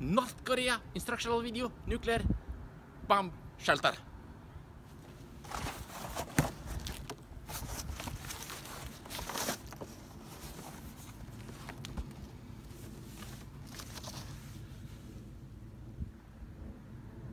North Korea instructional video nuclear bomb shelter.